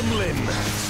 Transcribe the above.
from limb.